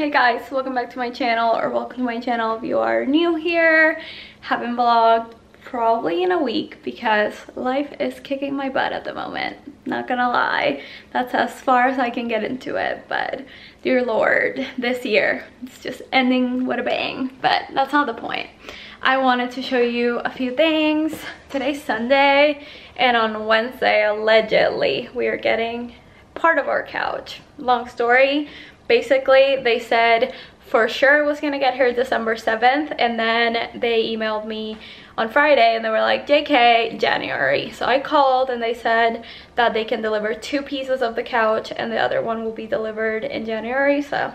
Hey guys, welcome back to my channel or welcome to my channel if you are new here. Haven't vlogged probably in a week because life is kicking my butt at the moment. Not gonna lie, that's as far as I can get into it, but dear lord, this year, it's just ending with a bang, but that's not the point. I wanted to show you a few things. Today's Sunday, and on Wednesday, allegedly, we are getting part of our couch. Long story, basically they said for sure I was gonna get here December 7th and then they emailed me on Friday and they were like JK January. So I called and they said that they can deliver two pieces of the couch and the other one will be delivered in January so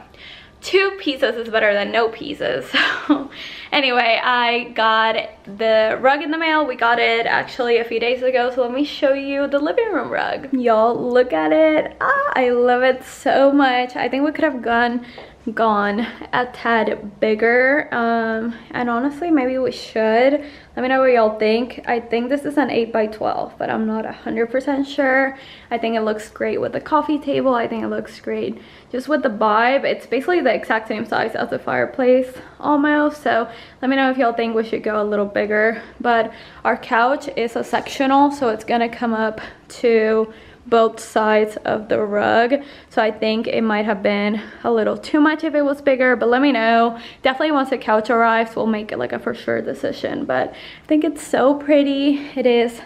two pieces is better than no pieces so anyway i got the rug in the mail. We got it actually a few days ago. So let me show you the living room rug. Y'all look at it. Ah, i love it so much. I think we could have gone gone a tad bigger um and honestly maybe we should. Let me know what y'all think. I think this is an 8 by 12 but i'm not 100 percent sure. I think it looks great with the coffee table. I think it looks great just with the vibe. It's basically the exact same size as the fireplace almost so let me know if y'all think we should go a little bigger. But our couch is a sectional so it's gonna come up to both sides of the rug. So i think it might have been a little too much if it was bigger but let me know. Definitely once the couch arrives we'll make it like a for sure decision but i think it's so pretty. It is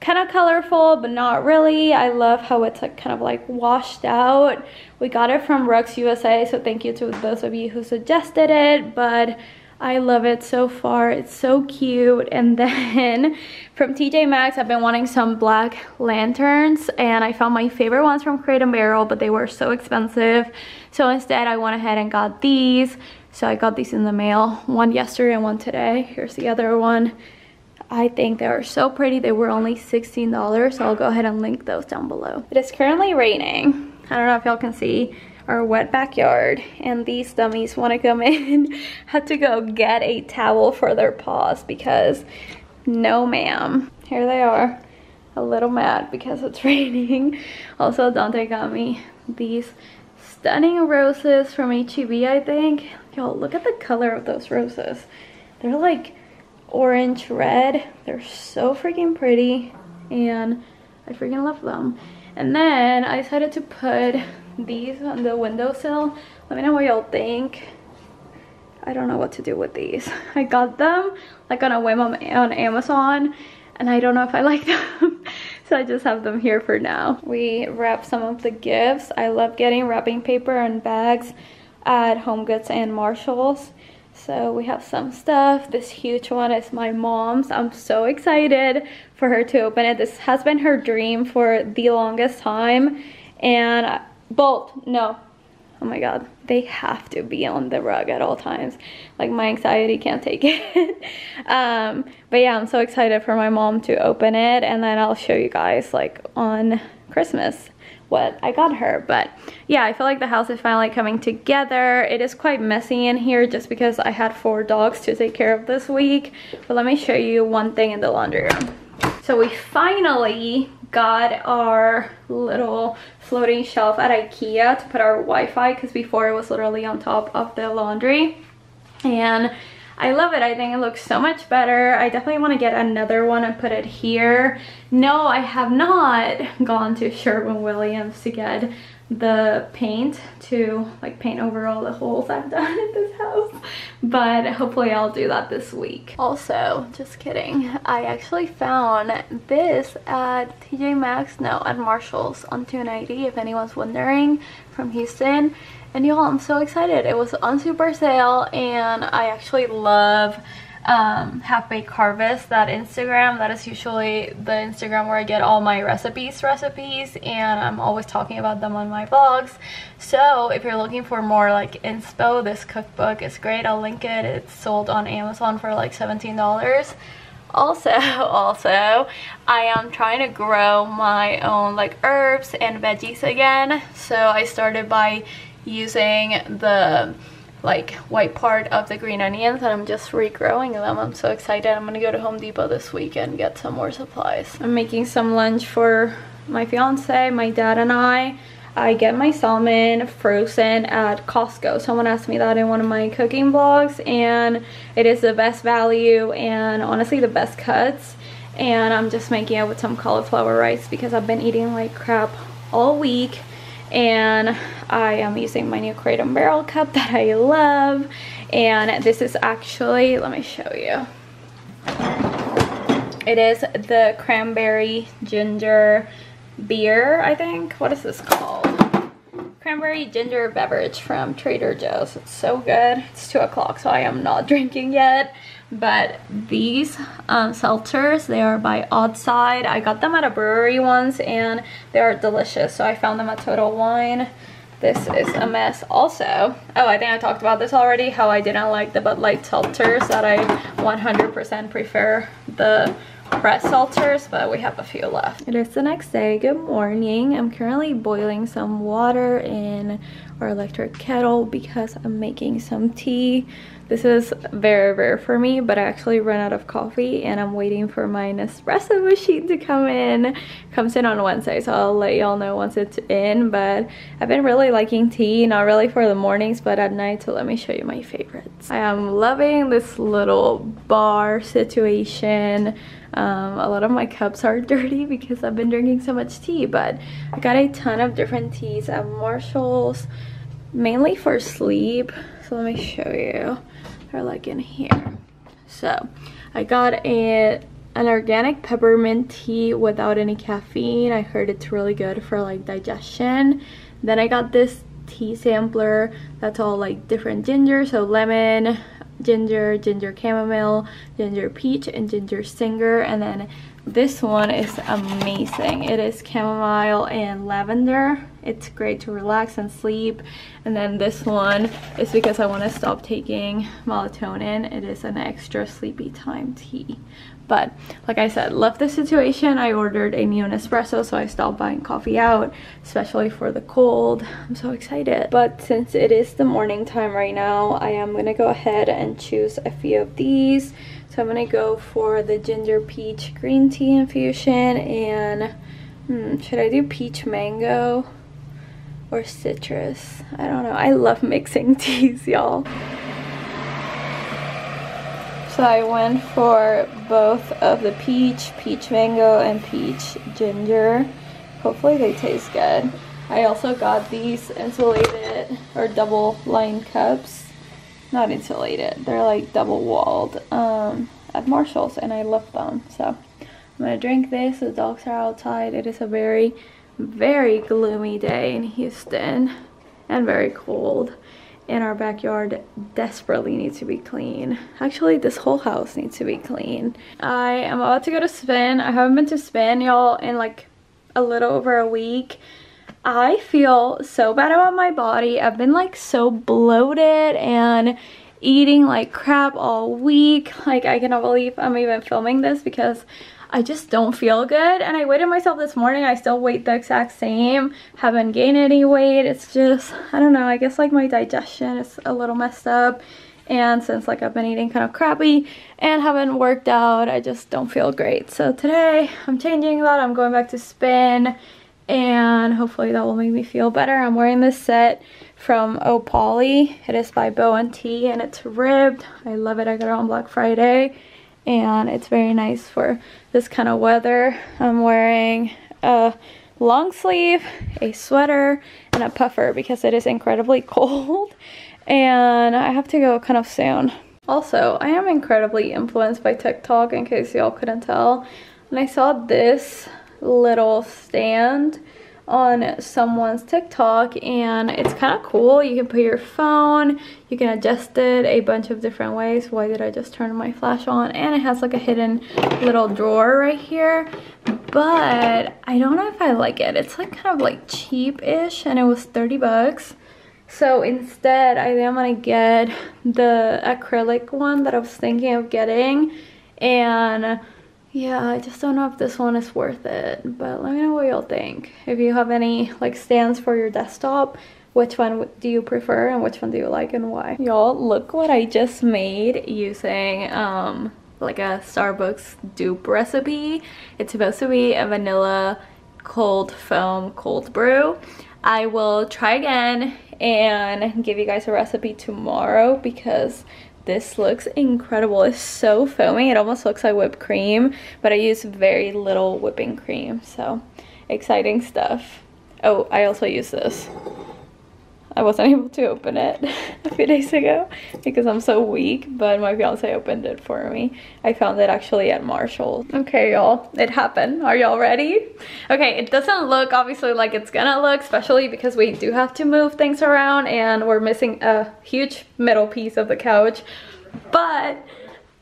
kind of colorful but not really. I love how it's like kind of like washed out. We got it from rugs usa so thank you to those of you who suggested it but I love it so far. It's so cute. And then from TJ Maxx, I've been wanting some black lanterns and I found my favorite ones from Crate & Barrel, but they were so expensive. So instead, I went ahead and got these. So I got these in the mail, one yesterday and one today. Here's the other one. I think they are so pretty. They were only $16, so I'll go ahead and link those down below. It is currently raining. I don't know if y'all can see our wet backyard and these dummies want to come in had to go get a towel for their paws because no ma'am here they are. A little mad because it's raining. Also dante got me these stunning roses from HEB I think. Y'all look at the color of those roses. They're like orange red. They're so freaking pretty and I freaking love them and then I decided to put these on the windowsill. Let me know what y'all think. I don't know what to do with these. I got them like on a whim on, on Amazon and I don't know if I like them. so I just have them here for now. We wrap some of the gifts. I love getting wrapping paper and bags at Home Goods and Marshalls. So we have some stuff. This huge one is my mom's. I'm so excited for her to open it. This has been her dream for the longest time. And bolt no oh my god they have to be on the rug at all times like my anxiety can't take it um but yeah i'm so excited for my mom to open it and then i'll show you guys like on christmas what I got her but yeah I feel like the house is finally coming together it is quite messy in here just because I had four dogs to take care of this week but let me show you one thing in the laundry room so we finally got our little floating shelf at Ikea to put our Wi-Fi because before it was literally on top of the laundry. And I love it. I think it looks so much better. I definitely want to get another one and put it here. No, I have not gone to Sherwin-Williams to get the paint to like paint over all the holes I've done in this house but hopefully I'll do that this week also just kidding I actually found this at TJ Maxx no at Marshalls on 290 if anyone's wondering from Houston and y'all I'm so excited it was on super sale and I actually love um, Half Baked Harvest, that Instagram. That is usually the Instagram where I get all my recipes recipes and I'm always talking about them on my vlogs. So if you're looking for more like inspo, this cookbook is great. I'll link it. It's sold on Amazon for like $17 also also i am trying to grow my own like herbs and veggies again so i started by using the like white part of the green onions and I'm just regrowing them. I'm so excited. I'm gonna go to Home Depot this week and get some more supplies. I'm making some lunch for my fiance, my dad and I. I get my salmon frozen at Costco. Someone asked me that in one of my cooking vlogs and it is the best value and honestly the best cuts. And I'm just making it with some cauliflower rice because I've been eating like crap all week and I am using my new and Barrel cup that I love and this is actually, let me show you. It is the cranberry ginger beer, I think. What is this called? Cranberry ginger beverage from Trader Joe's. It's so good. It's 2 o'clock, so I am not drinking yet. But these um, seltzers, they are by Oddside. I got them at a brewery once, and they are delicious. So I found them at Total Wine. This is a mess. Also, oh, I think I talked about this already, how I didn't like the Bud Light seltzers, that I 100% prefer the press seltzers, but we have a few left. It is the next day. Good morning. I'm currently boiling some water in our electric kettle because I'm making some tea. This is very rare for me, but I actually ran out of coffee and I'm waiting for my Nespresso machine to come in. Comes in on Wednesday, so I'll let y'all know once it's in. But I've been really liking tea, not really for the mornings, but at night, so let me show you my favorites. I am loving this little bar situation. Um, a lot of my cups are dirty because I've been drinking so much tea, but I got a ton of different teas at Marshall's, mainly for sleep. So let me show you are like in here. So I got a an organic peppermint tea without any caffeine. I heard it's really good for like digestion. Then I got this tea sampler that's all like different ginger. So lemon, ginger, ginger chamomile, ginger peach, and ginger singer. And then this one is amazing. It is chamomile and lavender. It's great to relax and sleep. And then this one is because I want to stop taking melatonin. It is an extra sleepy time tea. But like I said, love the situation. I ordered a new Nespresso, so I stopped buying coffee out, especially for the cold. I'm so excited. But since it is the morning time right now, I am going to go ahead and choose a few of these. So I'm going to go for the ginger peach green tea infusion and hmm, should I do peach mango or citrus? I don't know. I love mixing teas, y'all. So I went for both of the peach, peach mango, and peach ginger. Hopefully they taste good. I also got these insulated or double lined cups not insulated. They're like double walled um, at Marshall's and I love them. So I'm gonna drink this. The dogs are outside. It is a very, very gloomy day in Houston and very cold. And our backyard desperately needs to be clean. Actually, this whole house needs to be clean. I am about to go to spin. I haven't been to spin, y'all, in like a little over a week. I feel so bad about my body. I've been like so bloated and eating like crap all week. Like I cannot believe I'm even filming this because I just don't feel good. And I weighed myself this morning. I still weigh the exact same. Haven't gained any weight. It's just, I don't know. I guess like my digestion is a little messed up. And since like I've been eating kind of crappy and haven't worked out, I just don't feel great. So today I'm changing that. I'm going back to spin and hopefully that will make me feel better. I'm wearing this set from Opoly. It is by Bow and T and it's ribbed. I love it. I got it on Black Friday and it's very nice for this kind of weather. I'm wearing a long sleeve, a sweater, and a puffer because it is incredibly cold and I have to go kind of soon. Also, I am incredibly influenced by TikTok in case y'all couldn't tell. And I saw this little stand on someone's TikTok and it's kind of cool. You can put your phone, you can adjust it a bunch of different ways. Why did I just turn my flash on? And it has like a hidden little drawer right here. But I don't know if I like it. It's like kind of like cheap-ish and it was 30 bucks. So instead, I I'm gonna get the acrylic one that I was thinking of getting. And yeah, I just don't know if this one is worth it, but let me know what y'all think. If you have any like stands for your desktop, which one do you prefer and which one do you like and why? Y'all, look what I just made using um like a Starbucks dupe recipe. It's supposed to be a vanilla cold foam cold brew. I will try again and give you guys a recipe tomorrow because this looks incredible. It's so foamy. It almost looks like whipped cream, but I use very little whipping cream. So exciting stuff. Oh, I also use this. I wasn't able to open it a few days ago because I'm so weak, but my fiance opened it for me. I found it actually at Marshall. Okay, y'all, it happened. Are y'all ready? Okay, it doesn't look obviously like it's gonna look, especially because we do have to move things around and we're missing a huge middle piece of the couch, but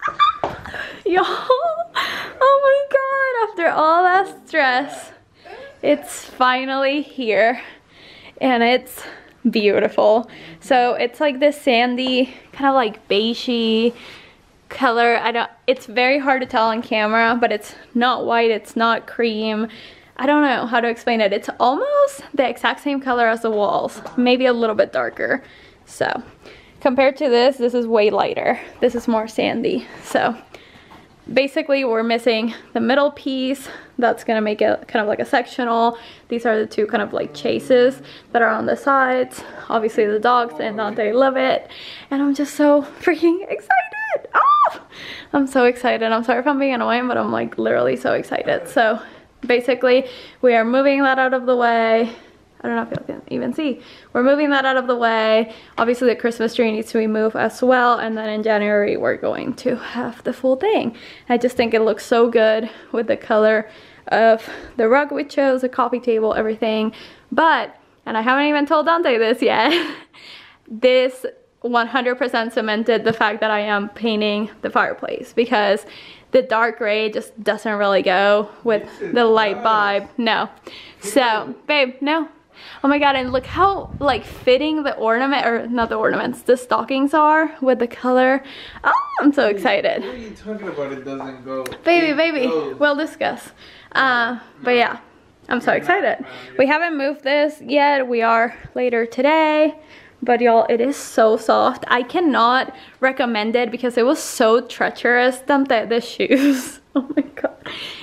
y'all, oh my God, after all that stress, it's finally here and it's beautiful. So it's like this sandy, kind of like beigey color. I don't, it's very hard to tell on camera, but it's not white, it's not cream. I don't know how to explain it. It's almost the exact same color as the walls, maybe a little bit darker. So compared to this, this is way lighter. This is more sandy. So basically we're missing the middle piece that's gonna make it kind of like a sectional. These are the two kind of like chases that are on the sides. Obviously the dogs and Dante love it. And I'm just so freaking excited. Oh I'm so excited. I'm sorry if I'm being annoying but I'm like literally so excited. So basically we are moving that out of the way I don't know if you can even see. We're moving that out of the way. Obviously the Christmas tree needs to be moved as well. And then in January, we're going to have the full thing. I just think it looks so good with the color of the rug we chose, the coffee table, everything. But, and I haven't even told Dante this yet, this 100% cemented the fact that I am painting the fireplace because the dark gray just doesn't really go with the light vibe. No. So, babe, no, Oh my god, and look how like fitting the ornament, or not the ornaments, the stockings are with the color. Oh, I'm so excited. What are you talking about? It doesn't go. Baby, baby, goes. we'll discuss. Uh, but yeah, I'm so excited. We haven't moved this yet. We are later today. But y'all, it is so soft. I cannot recommend it because it was so treacherous. Dante, the shoes. Oh my god.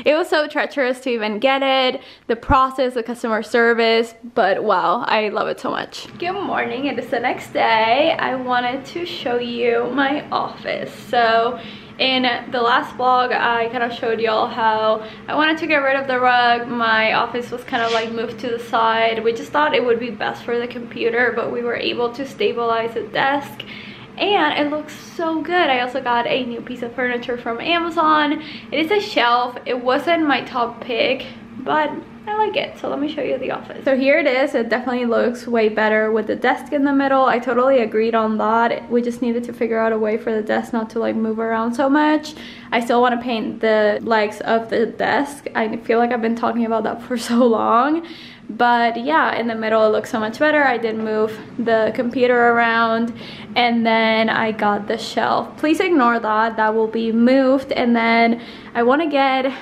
It was so treacherous to even get it, the process, the customer service, but wow, I love it so much. Good morning, it is the next day. I wanted to show you my office. So in the last vlog, I kind of showed y'all how I wanted to get rid of the rug. My office was kind of like moved to the side. We just thought it would be best for the computer, but we were able to stabilize the desk and it looks so good. I also got a new piece of furniture from Amazon. It is a shelf. It wasn't my top pick, but I like it. So let me show you the office. So here it is. It definitely looks way better with the desk in the middle. I totally agreed on that. We just needed to figure out a way for the desk not to like move around so much. I still want to paint the legs of the desk. I feel like I've been talking about that for so long but yeah in the middle it looks so much better i did move the computer around and then i got the shelf please ignore that that will be moved and then i want to get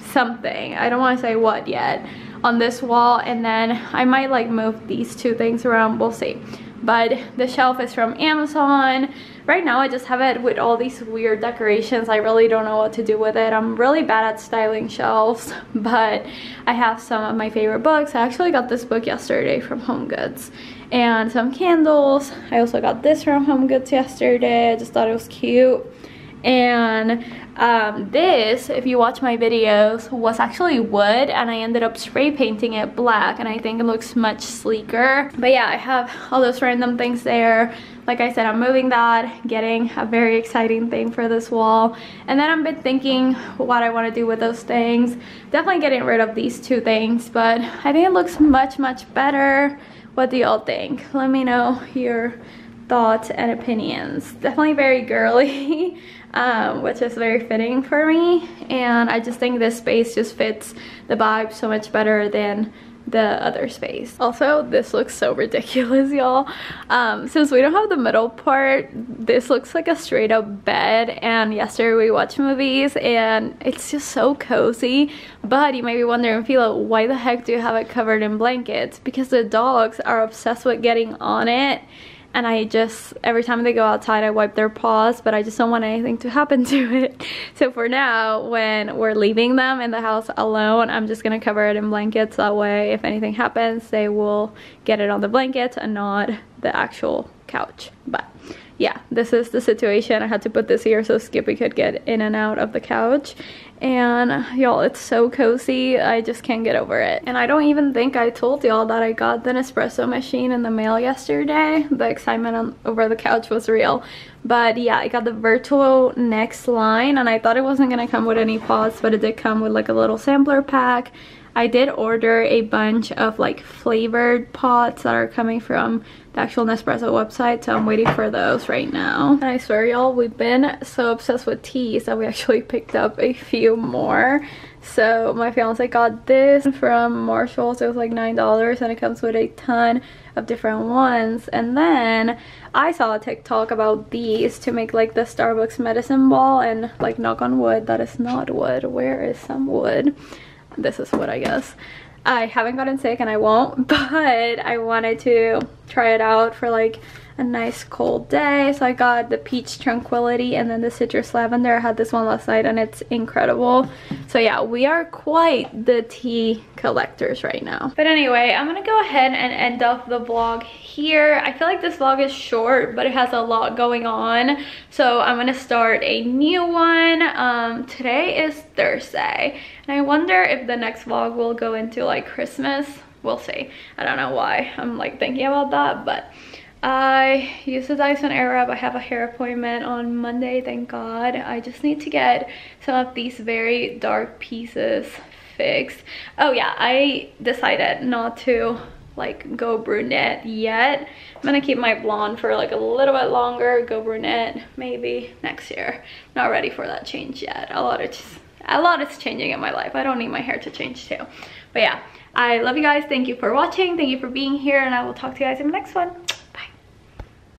something i don't want to say what yet on this wall and then i might like move these two things around we'll see but the shelf is from amazon right now I just have it with all these weird decorations. I really don't know what to do with it. I'm really bad at styling shelves, but I have some of my favorite books. I actually got this book yesterday from Home Goods and some candles. I also got this from Home Goods yesterday. I just thought it was cute. And um, this, if you watch my videos, was actually wood and I ended up spray painting it black and I think it looks much sleeker. But yeah, I have all those random things there. Like I said, I'm moving that, getting a very exciting thing for this wall. And then I've been thinking what I want to do with those things. Definitely getting rid of these two things, but I think it looks much, much better. What do y'all think? Let me know your thoughts and opinions. Definitely very girly. um, which is very fitting for me. And I just think this space just fits the vibe so much better than the other space. Also, this looks so ridiculous, y'all. Um, since we don't have the middle part, this looks like a straight up bed. And yesterday we watched movies and it's just so cozy. But you may be wondering, Philo, why the heck do you have it covered in blankets? Because the dogs are obsessed with getting on it and I just, every time they go outside, I wipe their paws, but I just don't want anything to happen to it. So for now, when we're leaving them in the house alone, I'm just gonna cover it in blankets. That way, if anything happens, they will get it on the blankets and not the actual couch. But yeah, this is the situation. I had to put this here so Skippy could get in and out of the couch. And y'all, it's so cozy. I just can't get over it. And I don't even think I told y'all that I got the Nespresso machine in the mail yesterday. The excitement on, over the couch was real. But yeah, I got the Vertuo Next line and I thought it wasn't gonna come with any pods, but it did come with like a little sampler pack I did order a bunch of like flavored pots that are coming from the actual Nespresso website so I'm waiting for those right now. And I swear y'all we've been so obsessed with teas that we actually picked up a few more. So my fiance got this from Marshalls. It was like $9 and it comes with a ton of different ones. And then I saw a TikTok about these to make like the Starbucks medicine ball and like knock on wood. That is not wood. Where is some wood? This is what I guess. I haven't gotten sick and I won't, but I wanted to try it out for like a nice cold day. So I got the Peach Tranquility and then the Citrus Lavender. I had this one last night and it's incredible. So yeah, we are quite the tea collectors right now. But anyway, I'm gonna go ahead and end off the vlog here. I feel like this vlog is short, but it has a lot going on. So I'm gonna start a new one. Um, today is Thursday. And I wonder if the next vlog will go into like Christmas. We'll see. I don't know why I'm like thinking about that, but I use the Dyson Airwrap. I have a hair appointment on Monday, thank God. I just need to get some of these very dark pieces fixed. Oh yeah, I decided not to like go brunette yet. I'm gonna keep my blonde for like a little bit longer, go brunette maybe next year. Not ready for that change yet. A lot of just, a lot is changing in my life. I don't need my hair to change too. But yeah, I love you guys. Thank you for watching. Thank you for being here and I will talk to you guys in the next one.